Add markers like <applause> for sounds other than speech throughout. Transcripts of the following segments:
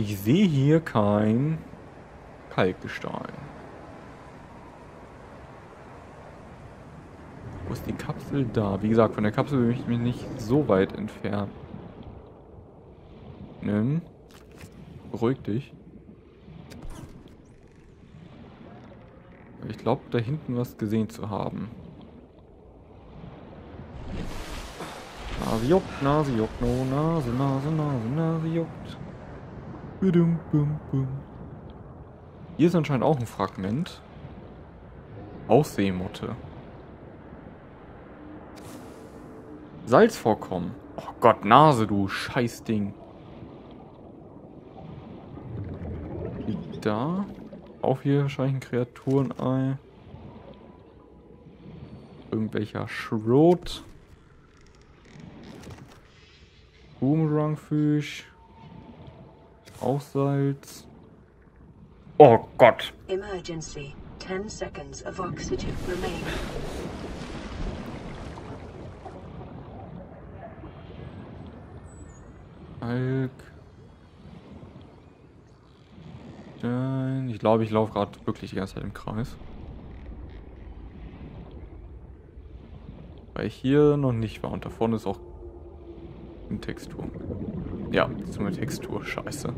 Ich sehe hier kein Kalkgestein. Wo ist die Kapsel da? Wie gesagt, von der Kapsel bin ich mich nicht so weit entfernt. Nimm. Beruhig dich. Ich glaube, da hinten was gesehen zu haben. Nase juckt, Nase juckt, no, Nase, Nase, Nase, Nase juckt. Hier ist anscheinend auch ein Fragment. Aussehmotte. Salzvorkommen. Oh Gott, Nase, du Scheißding. Liegt da. Auch hier wahrscheinlich ein Kreaturenei. Irgendwelcher Schrot. Boomerangfisch. Auch Salz. Oh Gott. Emergency. 10 seconds of oxygen remaining. Alk. Ich glaube, ich laufe gerade wirklich die ganze Zeit im Kreis. Weil ich hier noch nicht war und da vorne ist auch eine Textur. Ja, so eine Textur. Scheiße.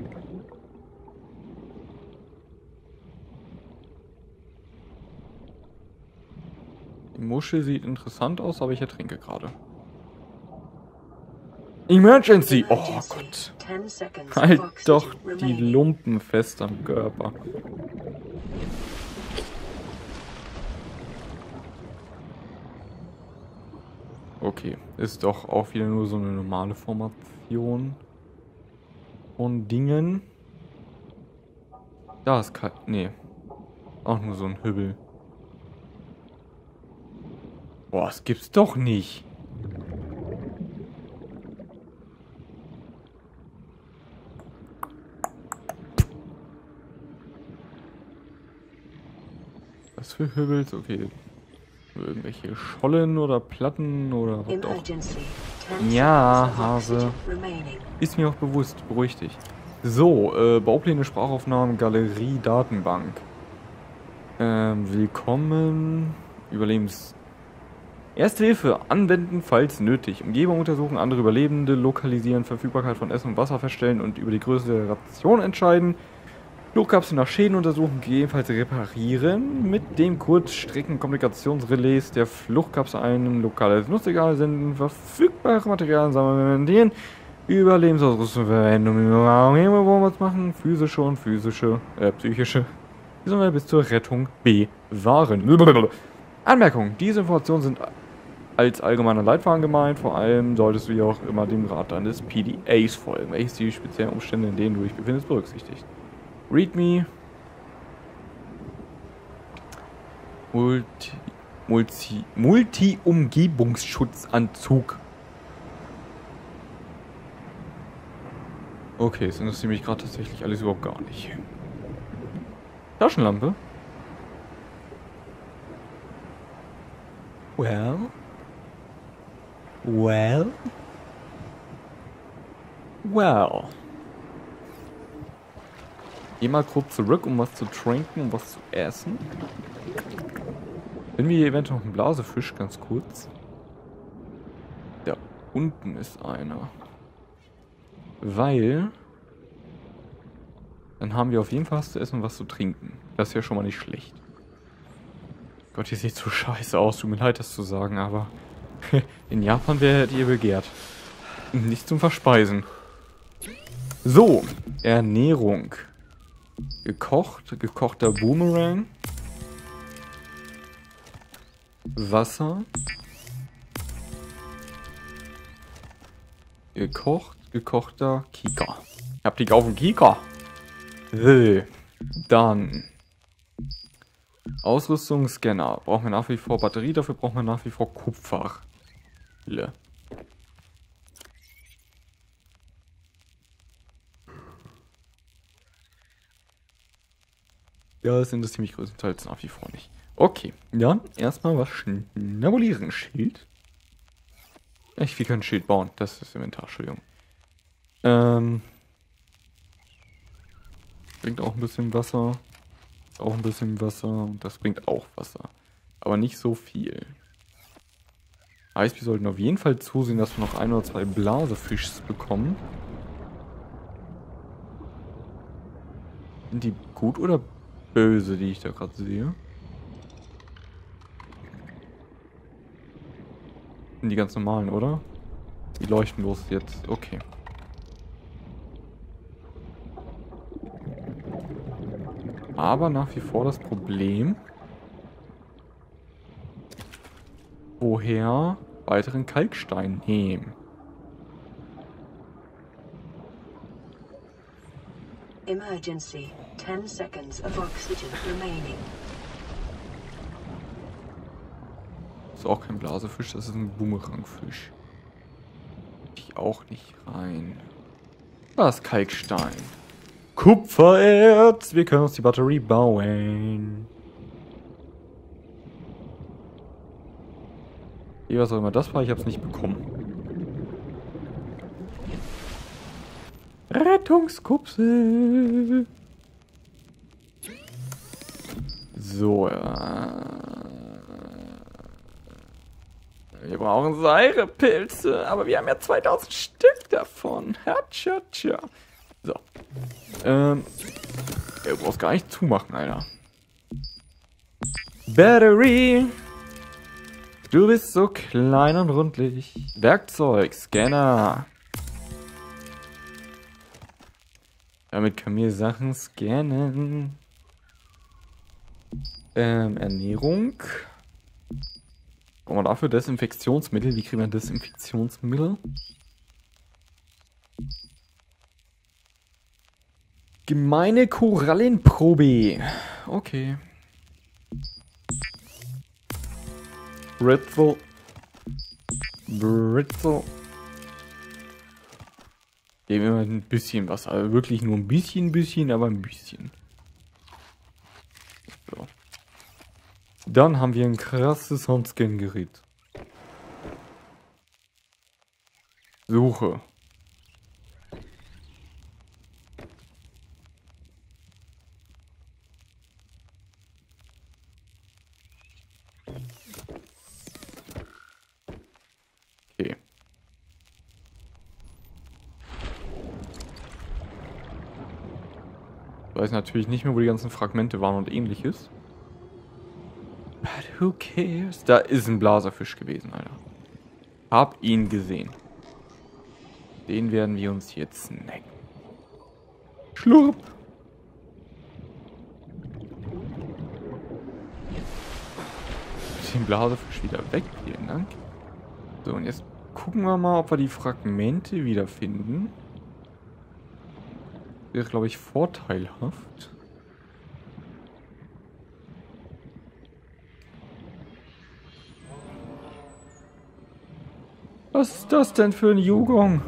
Die Muschel sieht interessant aus, aber ich ertrinke gerade. Emergency! Oh Gott. Halt doch die Lumpen fest am Körper. Okay, ist doch auch wieder nur so eine normale Formation von Dingen. Da ist kein... Nee. Auch nur so ein Hübbel. Boah, das gibt's doch nicht. Was für Hübbels? Okay. Irgendwelche Schollen oder Platten oder was auch. Ja, Hase. Ist mir auch bewusst. Beruhig dich. So, äh, Baupläne, Sprachaufnahmen, Galerie, Datenbank. Ähm, willkommen. Überlebens... Erste Hilfe anwenden, falls nötig. Umgebung untersuchen, andere Überlebende lokalisieren, Verfügbarkeit von Essen und Wasser feststellen und über die Größe der Ration entscheiden. Fluchkapsel nach Schäden untersuchen, gegebenenfalls reparieren. Mit dem Kurzstrecken-Kommunikationsrelais der Fluchtkapsel einem lokales Nutzsignal senden, verfügbare Materialien sammeln, Überlebensausrüstung verwenden, was machen, physische und physische, äh, psychische, die bis zur Rettung bewahren. <laughs> Anmerkung, diese Informationen sind als allgemeiner Leitfaden gemeint, vor allem solltest du ja auch immer dem Rat deines PDAs folgen, welches die speziellen Umstände, in denen du dich befindest, berücksichtigt. README. Multi, Multi, Multi-Umgebungsschutzanzug. Okay, das interessiert mich gerade tatsächlich alles überhaupt gar nicht. Taschenlampe? Well? Well? Well. Geh mal kurz zurück, um was zu trinken, um was zu essen. Finden wir hier eventuell noch einen Blasefisch, ganz kurz. Da unten ist einer. Weil... Dann haben wir auf jeden Fall was zu essen und was zu trinken. Das ist ja schon mal nicht schlecht. Gott, hier sieht so scheiße aus. Tut mir leid, das zu sagen, aber... <laughs> In Japan wäre ihr begehrt. Nicht zum Verspeisen. So, Ernährung. Gekocht, gekochter Boomerang. Wasser. Gekocht, gekochter Kika. Ich hab die auf dem Kika. Dann. Ausrüstungsscanner. Brauchen wir nach wie vor Batterie, dafür brauchen wir nach wie vor Kupfer. Le. Ja, sind das ziemlich größtenteils nach wie vor nicht. Okay, dann erstmal was schnabulieren. Schild. Ich will kein Schild bauen. Das ist Inventar, Entschuldigung. Ähm. bringt auch ein bisschen Wasser. Auch ein bisschen Wasser. Und das bringt auch Wasser. Aber nicht so viel. Heißt, wir sollten auf jeden Fall zusehen, dass wir noch ein oder zwei Blasefischs bekommen. Sind die gut oder böse, die ich da gerade sehe? Sind die ganz normalen, oder? Die leuchten bloß jetzt. Okay. Aber nach wie vor das Problem, woher weiteren Kalkstein nehmen. Emergency. 10 seconds of oxygen remaining. Ist auch kein Blasefisch, das ist ein Boomerangfisch. Ich auch nicht rein. Das Kalkstein. Kupfererz. Wir können uns die Batterie bauen. Hier, was auch immer das war, ich habe es nicht bekommen. Rettungskupsel. So, ja. Wir brauchen Seirepilze, aber wir haben ja 2000 Stück davon. Tja. So. Ähm. Du brauchst gar nicht zumachen, Alter. Battery. Du bist so klein und rundlich. Werkzeug, Scanner. Damit können wir Sachen scannen. Ähm, Ernährung. Brauchen wir dafür Desinfektionsmittel? Wie kriegen wir Desinfektionsmittel? Gemeine Korallenprobe. Okay. Britzel. Britzel. Geben wir ein bisschen was. Also wirklich nur ein bisschen, bisschen, aber ein bisschen. Dann haben wir ein krasses Handscan-Gerät. Suche. weiß natürlich nicht mehr, wo die ganzen Fragmente waren und ähnliches. Who cares? Da ist ein Blaserfisch gewesen, Alter. Hab ihn gesehen. Den werden wir uns jetzt snacken. Schlurp! Den Blaserfisch wieder weg, vielen Dank. So, und jetzt gucken wir mal, ob wir die Fragmente wiederfinden. Wäre, glaube ich, vorteilhaft. Was ist das denn für ein Jugong?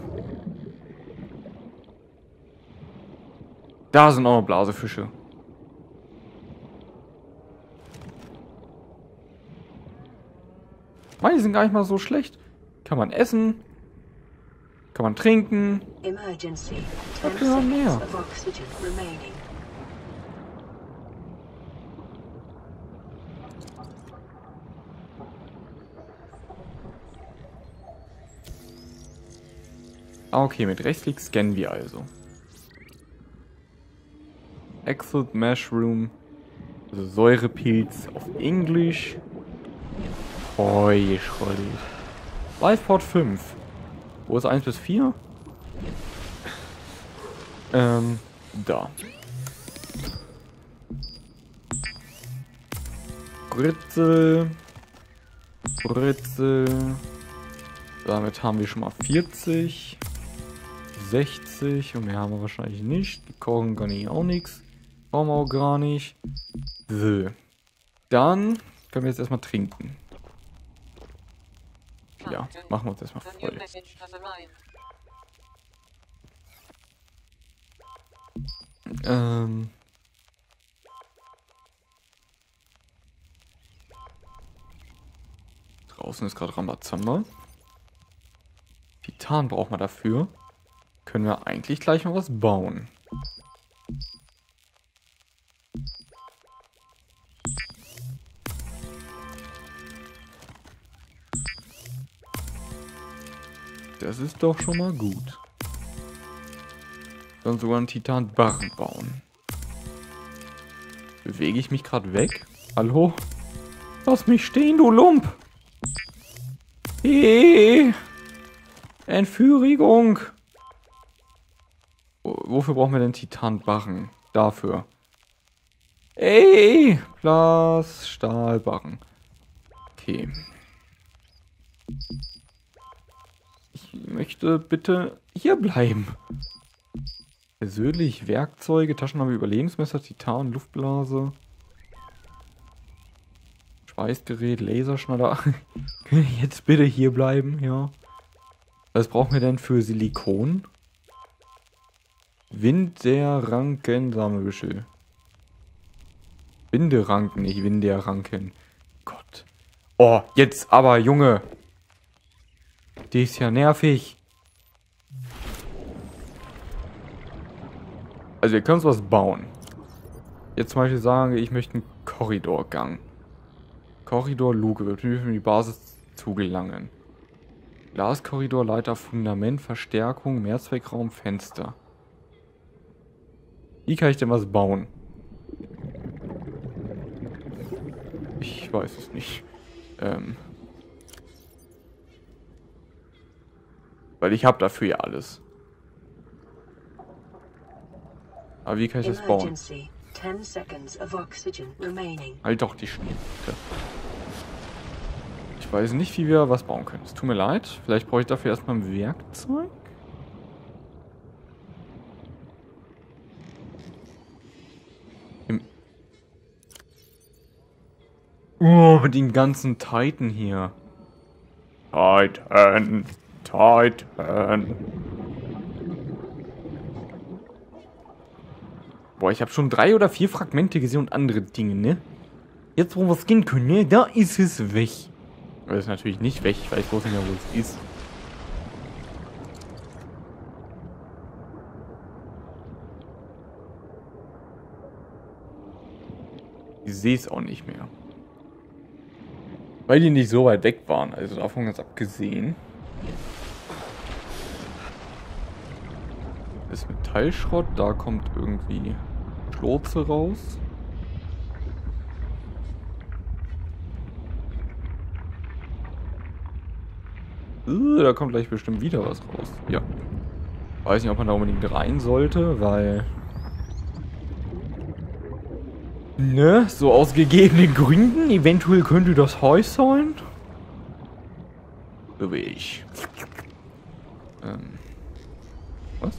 Da sind auch noch Blasefische. Meine sind gar nicht mal so schlecht. Kann man essen. Kann man trinken. Emergency. Was will man mehr? Ah, okay, mit Rechtsklick scannen wir also. Exit Mushroom, also Säurepilz auf Englisch. Heuschroll. Lifeport 5. Wo ist 1 bis 4? Ähm, da. Britzel. Britzel. Damit haben wir schon mal 40. 60. Und mehr haben wir wahrscheinlich nicht. Die kochen gar nicht auch nichts. Brauchen wir auch gar nicht. So. Dann können wir jetzt erstmal trinken. Ja, machen wir uns erstmal voll. Ähm. Draußen ist gerade Rambazamba. Titan braucht man dafür können wir eigentlich gleich mal was bauen. Das ist doch schon mal gut. Dann sogar einen Titanbarren bauen. Bewege ich mich gerade weg? Hallo? Lass mich stehen, du Lump! Hey! Entführung! Wofür brauchen wir denn Titanbarren? Dafür. Ey! Glas, Stahlbarren. Okay. Ich möchte bitte hier bleiben. Persönlich Werkzeuge, Taschenlampe, Überlebensmesser, Titan, Luftblase. Schweißgerät, Laserschnatter. <laughs> Können ich jetzt bitte hier bleiben? Ja. Was brauchen wir denn für Silikon? Wind der Ranken, Sammelbüschel. Winderanken, nicht Winderanken. Gott. Oh, jetzt aber, Junge. Die ist ja nervig. Also wir können uns was bauen. Jetzt zum Beispiel sagen, ich möchte einen Korridorgang. Korridor-Luke wird für die Basis zugelangen. Glaskorridor, Leiter, Fundament, Verstärkung, Mehrzweckraum, Fenster. Wie kann ich denn was bauen? Ich weiß es nicht. Ähm Weil ich habe dafür ja alles. Aber wie kann ich das bauen? Halt doch die Schnee. Ich weiß nicht, wie wir was bauen können. Es tut mir leid. Vielleicht brauche ich dafür erstmal ein Werkzeug. Im oh, mit den ganzen Titan hier. Titan. Titan. Boah, ich habe schon drei oder vier Fragmente gesehen und andere Dinge, ne? Jetzt, wo wir es gehen können, ne? Da ist es weg. Aber ist natürlich nicht weg. Ich weiß bloß nicht mehr, wo es ist. Ich sehe es auch nicht mehr. Weil die nicht so weit weg waren. Also davon ganz abgesehen. ist Metallschrott. Da kommt irgendwie Schlurze raus. Uh, da kommt gleich bestimmt wieder was raus. Ja. Weiß nicht, ob man da unbedingt rein sollte, weil... Ne, so aus gegebenen Gründen. Eventuell könnte das Haus sein. Wie ich. Ähm. Was?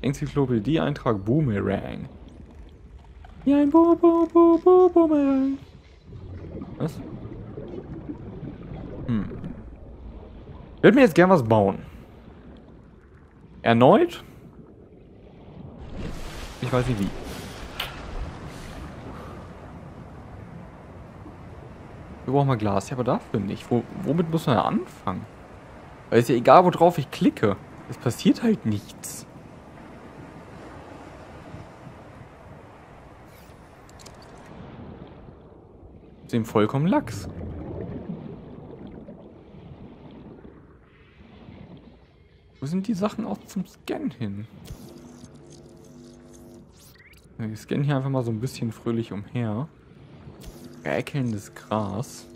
Enzyklopädie-Eintrag Boomerang. Ja, ein Bo Bo Bo Bo Boomerang. Was? Hm. Ich würde mir jetzt gern was bauen. Erneut? Ich weiß nicht wie. Wir brauchen mal Glas. Ja, aber dafür nicht. Wo, womit muss man anfangen? Weil es ja egal, worauf ich klicke. Es passiert halt nichts. dem vollkommen Lachs. Wo sind die Sachen auch zum Scannen hin? Wir scannen hier einfach mal so ein bisschen fröhlich umher. Räkelndes Gras.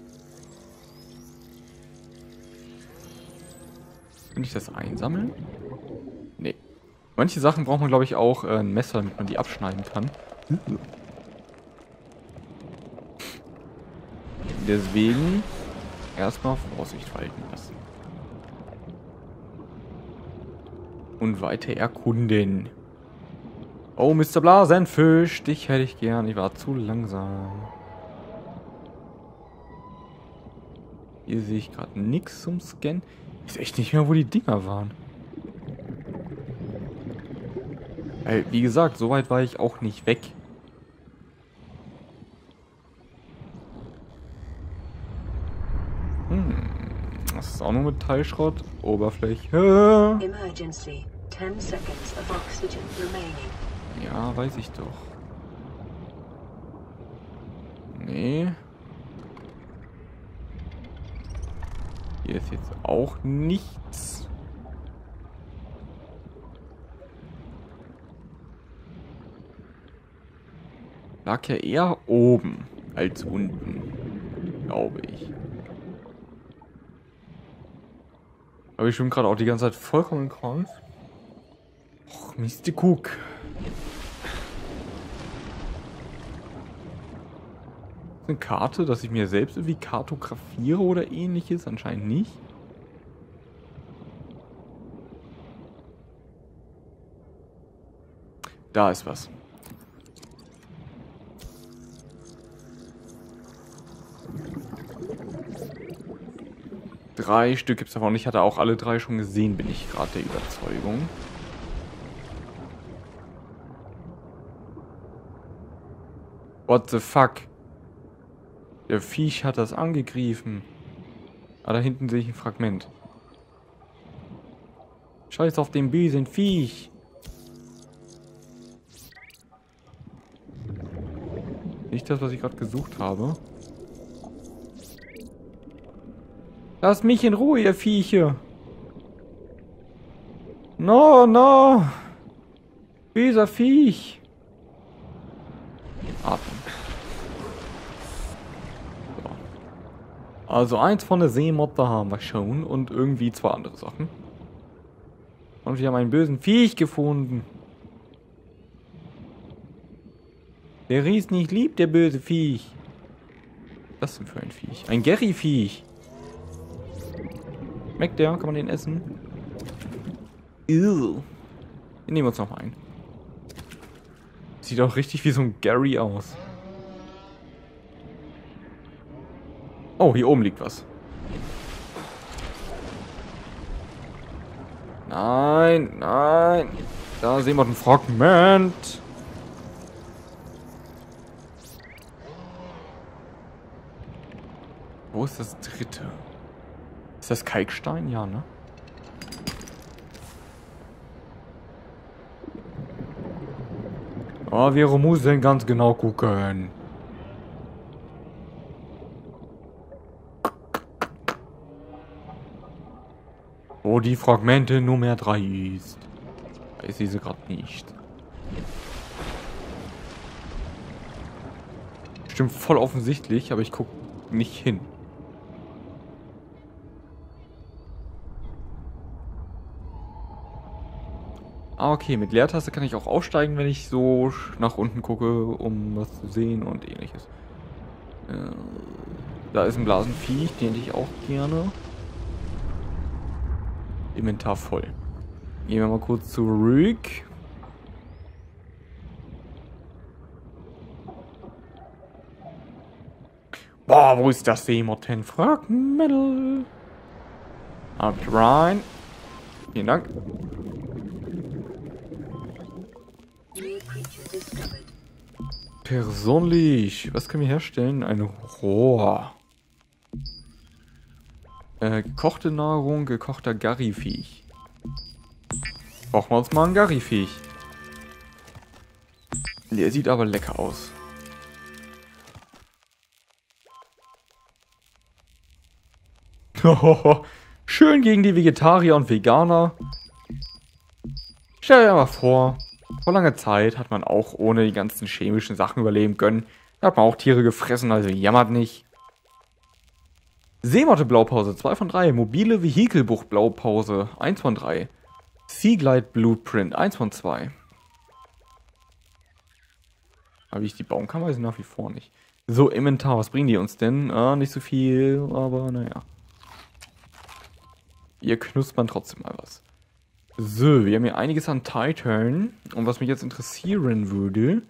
Kann ich das einsammeln? Nee. Manche Sachen braucht man, glaube ich, auch äh, ein Messer, damit man die abschneiden kann. Deswegen erstmal Vorsicht walten lassen. Und weiter erkunden. Oh, Mr. Blasenfisch, dich hätte ich gern. Ich war zu langsam. Hier sehe ich gerade nichts zum Scannen. Ich weiß echt nicht mehr, wo die Dinger waren. Weil, wie gesagt, so weit war ich auch nicht weg. auch nur Metallschrott. Oberfläche. Emergency. 10 seconds of oxygen remaining. Ja, weiß ich doch. Nee. Hier ist jetzt auch nichts. Lag ja eher oben als unten, glaube ich. Aber ich schwimme gerade auch die ganze Zeit vollkommen krank. Och, Mist, Cook. Eine Karte, dass ich mir selbst irgendwie kartografiere oder ähnliches? Anscheinend nicht. Da ist was. Drei Stück gibt es davon. Ich hatte auch alle drei schon gesehen, bin ich gerade der Überzeugung. What the fuck? Der Viech hat das angegriffen. Ah, da hinten sehe ich ein Fragment. Scheiß auf den bösen Viech. Nicht das, was ich gerade gesucht habe. Lass mich in Ruhe, ihr Viecher. No, no. Böser Viech. Atmen. Also eins von der Seemotte haben wir schon und irgendwie zwei andere Sachen. Und wir haben einen bösen Viech gefunden. Der Ries nicht liebt, der böse Viech. Was ist denn für ein Viech? Ein Gary-Viech. Schmeckt der? Kann man den essen? Ew. Den nehmen wir uns noch mal ein. Sieht auch richtig wie so ein Gary aus. Oh, hier oben liegt was. Nein, nein. Da sehen wir ein Fragment. Wo ist das dritte? Ist das Kalkstein? Ja, ne? Oh, wir müssen ganz genau gucken. Wo die Fragmente Nummer 3 ist. Ich sehe sie gerade nicht. Stimmt voll offensichtlich, aber ich gucke nicht hin. Ah, okay, mit Leertaste kann ich auch aussteigen, wenn ich so nach unten gucke, um was zu sehen und ähnliches. Äh, da ist ein Blasenviech, den hätte ich auch gerne. Inventar voll. Gehen wir mal kurz zurück. Boah, wo ist das Seemotten? Frag Metal. Ab rein. Vielen Dank. Persönlich. Was können wir herstellen? Ein Rohr. Äh, gekochte Nahrung, gekochter Garriviech. Brauchen wir uns mal einen Garriviech. Der sieht aber lecker aus. <laughs> Schön gegen die Vegetarier und Veganer. Stell dir mal vor, vor langer Zeit hat man auch ohne die ganzen chemischen Sachen überleben können. Da hat man auch Tiere gefressen, also jammert nicht. Seemotte Blaupause 2 von 3. Mobile Vehikelbucht Blaupause 1 von 3. Seaglide Blueprint 1 von 2. Aber wie ich die bauen kann, weiß ich nach wie vor nicht. So, Inventar, was bringen die uns denn? Ah, nicht so viel, aber naja. Ihr knuspern trotzdem mal was. So, wir haben hier einiges an Titan. Und was mich jetzt interessieren würde,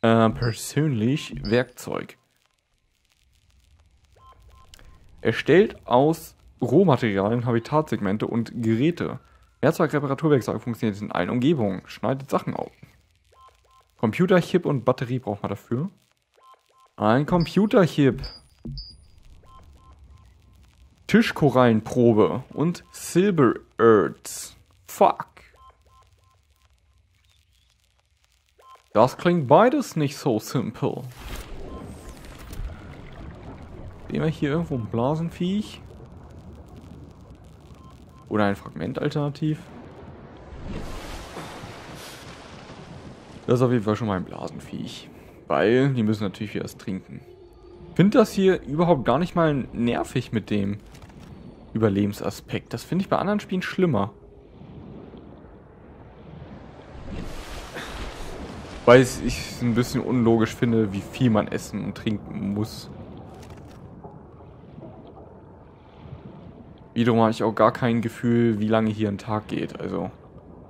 äh, persönlich Werkzeug. Erstellt aus Rohmaterialien, Habitatsegmente und Geräte. Werkzeug-Reparaturwerkzeug funktioniert in allen Umgebungen. Schneidet Sachen auf. Computerchip und Batterie braucht man dafür. Ein Computerchip. Tischkorallenprobe und Silver Earths. Fuck. Das klingt beides nicht so simpel. Wir hier irgendwo ein Blasenviech? Oder ein Fragment alternativ. Das ist auf jeden Fall schon mal ein Blasenviech. Weil die müssen natürlich wieder was trinken. Ich finde das hier überhaupt gar nicht mal nervig mit dem Überlebensaspekt. Das finde ich bei anderen Spielen schlimmer. Weil ich es ein bisschen unlogisch finde, wie viel man essen und trinken muss. Wiederum habe ich auch gar kein Gefühl, wie lange hier ein Tag geht. Also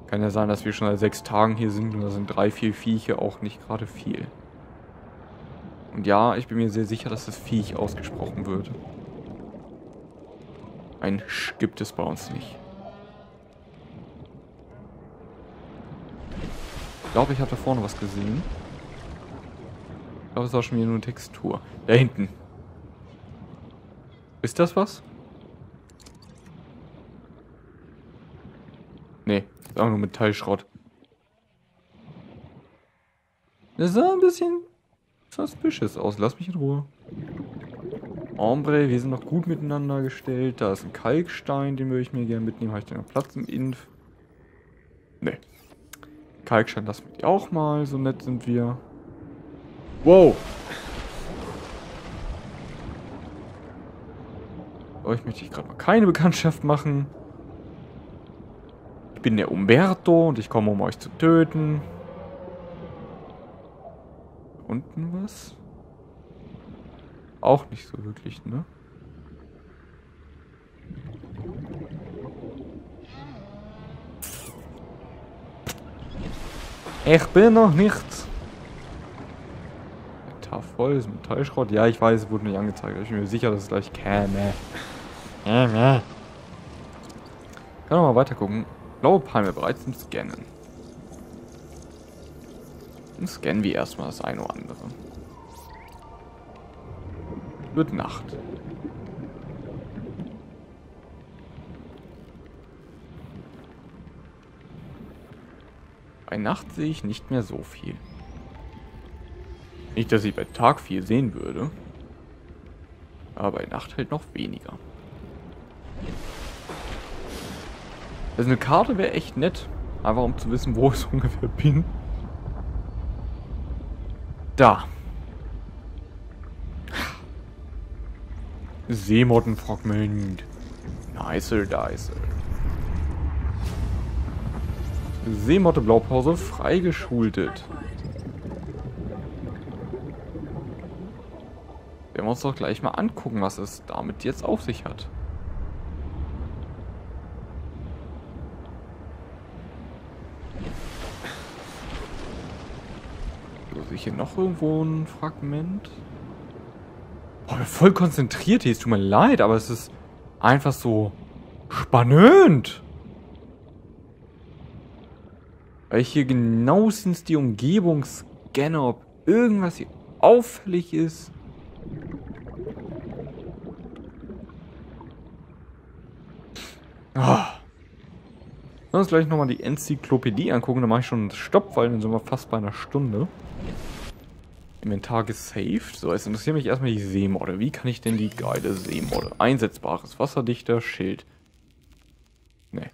kann ja sein, dass wir schon seit sechs Tagen hier sind und da sind drei, vier Viecher auch nicht gerade viel. Und ja, ich bin mir sehr sicher, dass das Viech ausgesprochen wird. Ein Sch gibt es bei uns nicht. Ich glaube, ich habe da vorne was gesehen. Ich glaube, es war schon wieder nur eine Textur. Da hinten. Ist das was? Nee, ist auch nur Metallschrott. Das sah ein bisschen suspicious aus. Lass mich in Ruhe. Ombre, wir sind noch gut miteinander gestellt. Da ist ein Kalkstein, den würde ich mir gerne mitnehmen. Habe ich denn noch Platz im Inf? Nee. Kalkstein lassen wir auch mal. So nett sind wir. Wow. Euch möchte ich gerade mal keine Bekanntschaft machen. Ich bin der Umberto und ich komme, um euch zu töten. Unten was? Auch nicht so wirklich, ne? Ich bin noch nicht. Metall voll, ist Metallschrott. Ja, ich weiß, es wurde nicht angezeigt. Ich bin mir sicher, dass es gleich. Käme. Kann noch mal weiter gucken. Blaue Palme bereit zum Scannen. Dann scannen wir erstmal das eine oder andere wird Nacht. Bei Nacht sehe ich nicht mehr so viel. Nicht, dass ich bei Tag viel sehen würde. Aber bei Nacht halt noch weniger. Also eine Karte wäre echt nett. Einfach um zu wissen, wo ich ungefähr bin. Da. Seemottenfragment. Nicer Dicer. Seemotte Blaupause freigeschultet. Werden wir uns doch gleich mal angucken, was es damit jetzt auf sich hat. Sehe ich hier noch irgendwo ein Fragment? Boah, bin voll konzentriert hier. Es tut mir leid, aber es ist einfach so spannend. Weil ich hier genauestens die Umgebung scanne, ob irgendwas hier auffällig ist. Lass uns gleich nochmal die Enzyklopädie angucken. Da mache ich schon einen Stopp, weil dann sind wir fast bei einer Stunde. Inventar gesaved. So, es interessiert mich erstmal die Seemodde. Wie kann ich denn die geile Seemodde? Einsetzbares, wasserdichter Schild. Ne.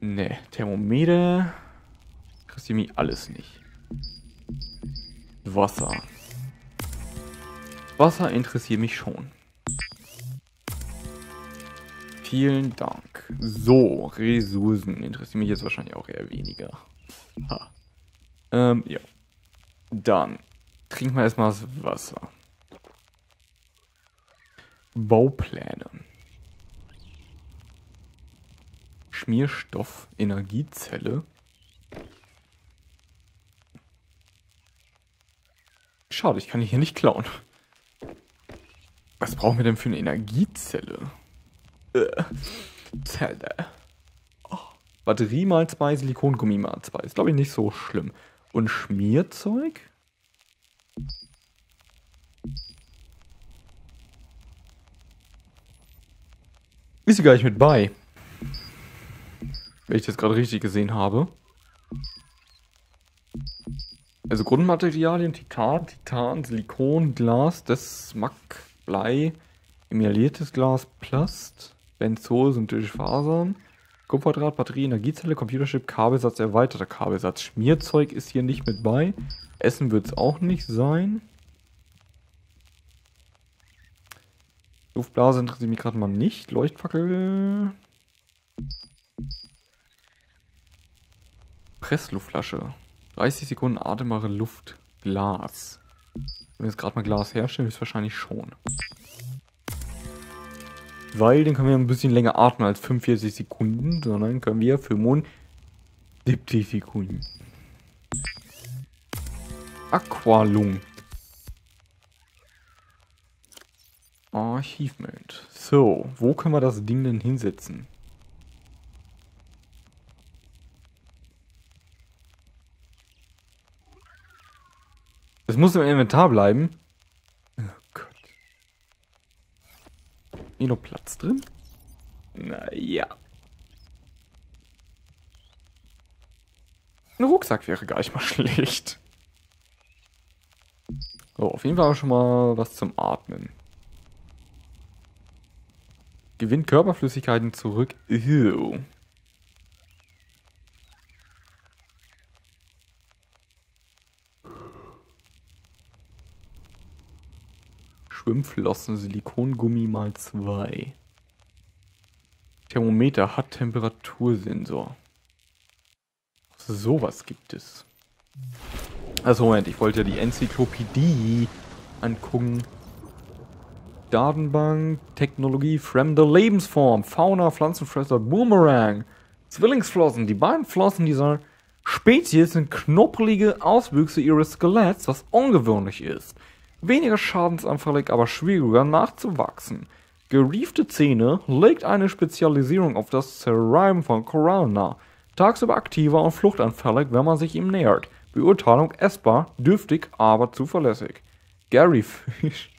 Ne, Thermometer. Interessiert mich alles nicht. Wasser. Wasser interessiert mich schon. Vielen Dank. So, Ressourcen interessieren mich jetzt wahrscheinlich auch eher weniger. Ha. Ähm, ja. Dann trinken wir erstmal das Wasser. Baupläne. Schmierstoff, Energiezelle. Schade, ich kann die hier nicht klauen. Was brauchen wir denn für eine Energiezelle? Oh. Batterie mal zwei, Silikongummi mal zwei. Ist glaube ich nicht so schlimm. Und Schmierzeug? Ist sie gar nicht mit bei. Wenn ich das gerade richtig gesehen habe. Also Grundmaterialien, Titan, Titan, Silikon, Glas, das Smack, Blei, Emailliertes Glas, Plast, Benzol, Fasern, Kupferdraht, Batterie, Energiezelle, Computerchip, Kabelsatz, erweiterter Kabelsatz. Schmierzeug ist hier nicht mit bei. Essen wird es auch nicht sein. Luftblase interessiert mich gerade mal nicht. Leuchtfackel. Pressluftflasche. 30 Sekunden atembare Luft. Glas. Wenn wir jetzt gerade mal Glas herstellen, ist wahrscheinlich schon. Weil dann können wir ein bisschen länger atmen als 45 Sekunden, sondern können wir 75 Sekunden. Aqualung. Archivmeld. So, wo können wir das Ding denn hinsetzen? Es muss im Inventar bleiben. Oh Gott. Hier noch Platz drin? Naja. Ein Rucksack wäre gar nicht mal <laughs> schlecht. So, auf jeden Fall schon mal was zum Atmen. Gewinnt Körperflüssigkeiten zurück. Ew. Schwimmflossen, Silikongummi mal zwei. Thermometer hat Temperatursensor. Sowas gibt es. Also Moment, ich wollte ja die Enzyklopädie angucken. Datenbank, Technologie, fremde Lebensform, Fauna, Pflanzenfresser, Boomerang, Zwillingsflossen. Die beiden Flossen dieser Spezies sind knoppelige Auswüchse ihres Skeletts, was ungewöhnlich ist. Weniger schadensanfällig, aber schwieriger nachzuwachsen. Geriefte Zähne legt eine Spezialisierung auf das Zerreiben von Korallen nahe. Tagsüber aktiver und fluchtanfällig, wenn man sich ihm nähert. Beurteilung essbar, dürftig, aber zuverlässig. Gary Fish.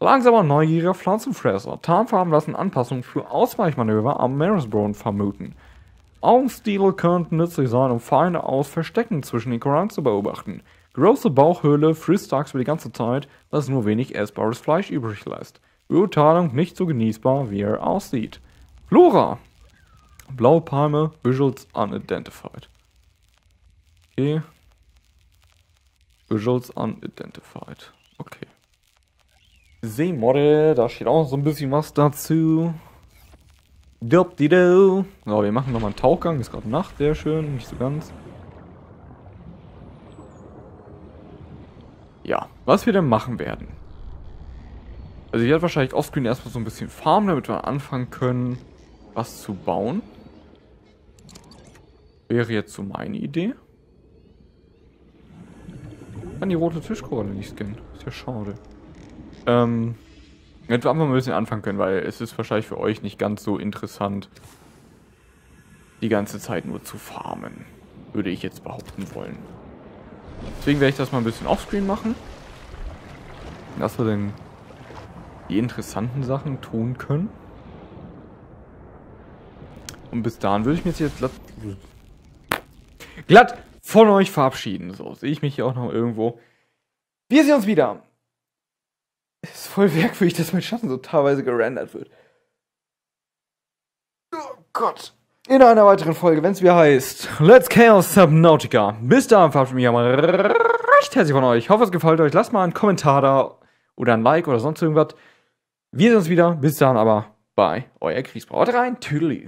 Langsamer neugieriger Pflanzenfresser. Tarnfarben lassen Anpassungen für Ausweichmanöver am Marisbone vermuten. Augenstile könnten nützlich sein, um Feinde aus Verstecken zwischen den Korallen zu beobachten. Große Bauchhöhle frisst tagsüber die ganze Zeit, was nur wenig essbares Fleisch übrig lässt. Beurteilung nicht so genießbar, wie er aussieht. Flora. Blaue Palme, Visuals unidentified. Okay. Visuals unidentified. Okay. Seemodel, da steht auch so ein bisschen was dazu. Dopdido. So, wir machen nochmal einen Tauchgang. Ist gerade Nacht, sehr schön, nicht so ganz. Ja, was wir denn machen werden. Also ich werde wahrscheinlich offscreen erstmal so ein bisschen farmen, damit wir anfangen können, was zu bauen. Wäre jetzt so meine Idee. Kann die rote Fischkoralle nicht scannen. Ist ja schade. Ähm, damit wir einfach mal ein bisschen anfangen können, weil es ist wahrscheinlich für euch nicht ganz so interessant, die ganze Zeit nur zu farmen. Würde ich jetzt behaupten wollen. Deswegen werde ich das mal ein bisschen offscreen machen. Dass wir dann die interessanten Sachen tun können. Und bis dahin würde ich mich jetzt glatt, glatt von euch verabschieden. So sehe ich mich hier auch noch irgendwo. Wir sehen uns wieder. Es ist voll merkwürdig, dass mein Schatten so teilweise gerendert wird. Oh Gott in einer weiteren Folge, wenn es wieder heißt Let's Chaos Subnautica. Bis dahin verabschiede ich mich einmal recht herzlich von euch. Ich hoffe, es gefällt euch. Lasst mal einen Kommentar da oder ein Like oder sonst irgendwas. Wir sehen uns wieder. Bis dahin aber bei euer Kriegsbrauer rein. Tüdeli.